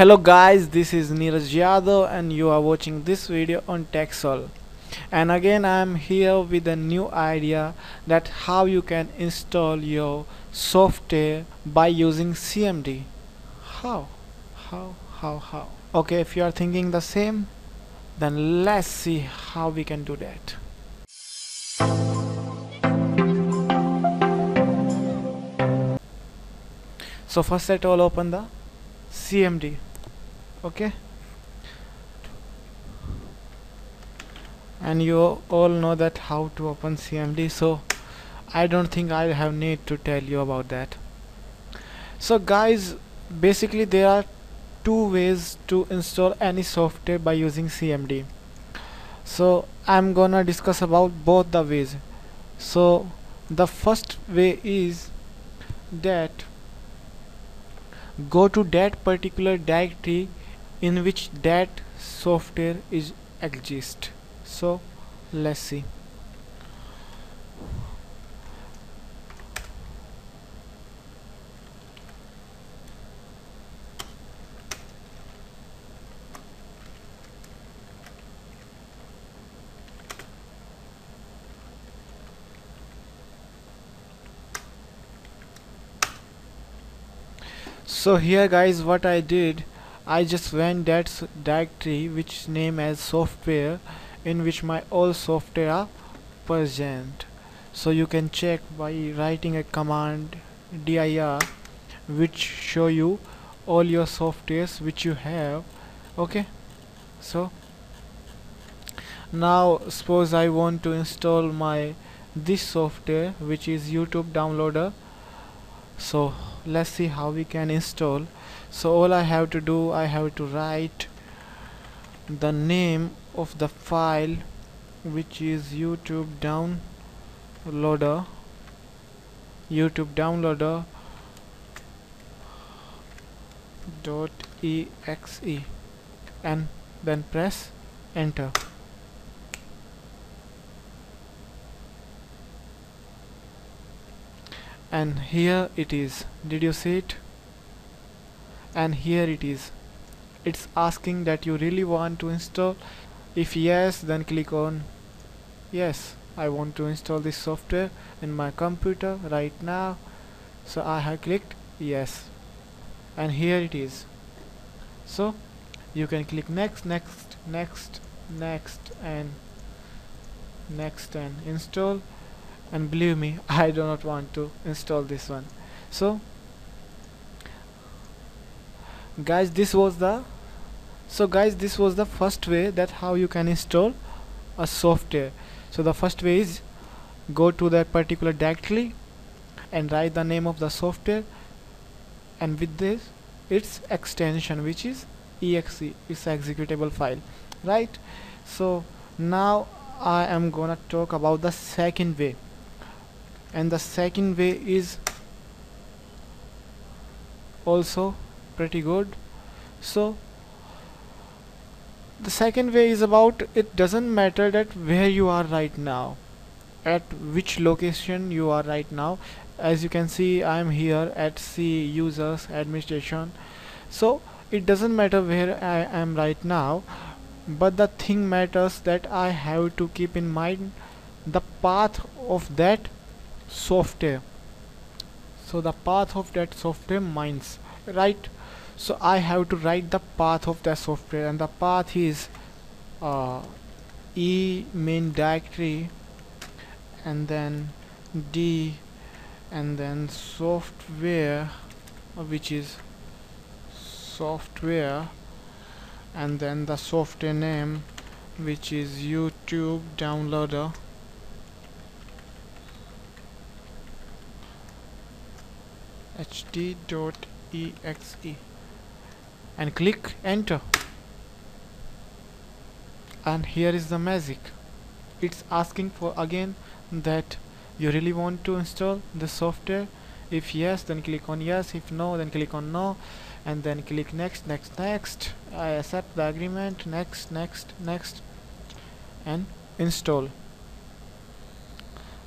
Hello guys, this is Neeraj Yadav and you are watching this video on TechSol. And again I am here with a new idea that how you can install your software by using CMD. How? How? How? How? Okay, if you are thinking the same, then let's see how we can do that. So first let all open the CMD okay? And you all know that how to open CMD so I don't think I have need to tell you about that. So guys basically there are two ways to install any software by using CMD so I'm gonna discuss about both the ways. So the first way is that go to that particular directory in which that software is exist. So let's see. So here guys what I did I just went that directory which name as software in which my all software are present. So you can check by writing a command dir which show you all your softwares which you have. Okay? So now suppose I want to install my this software which is YouTube downloader. So let's see how we can install so all I have to do I have to write the name of the file which is YouTube downloader YouTube downloader dot exe and then press enter. And here it is. Did you see it and here it is. It's asking that you really want to install. If yes then click on yes I want to install this software in my computer right now. So I have clicked yes. And here it is. So you can click next next next next and next and install. And believe me I do not want to install this one. So guys this was the so guys this was the first way that how you can install a software. So the first way is go to that particular directory and write the name of the software and with this its extension which is exe it's executable file right? So now I am gonna talk about the second way. And the second way is also pretty good. So the second way is about it doesn't matter that where you are right now at which location you are right now. As you can see I am here at C users administration. So it doesn't matter where I am right now but the thing matters that I have to keep in mind the path of that software. So the path of that software mines right so I have to write the path of that software and the path is uh, e main directory and then d and then software which is software and then the software name which is YouTube downloader. Hd.exe and click enter. And here is the magic. It's asking for again that you really want to install the software. If yes then click on yes. If no then click on no. And then click next next next. I accept the agreement. Next next next. And install.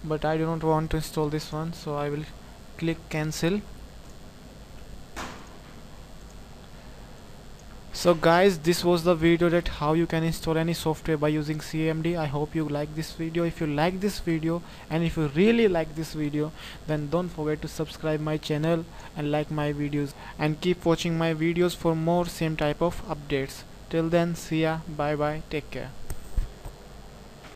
But I do not want to install this one so I will click cancel so guys this was the video that how you can install any software by using cmd i hope you like this video. If you like this video and if you really like this video then don't forget to subscribe my channel and like my videos. And keep watching my videos for more same type of updates. Till then see ya. Bye bye take care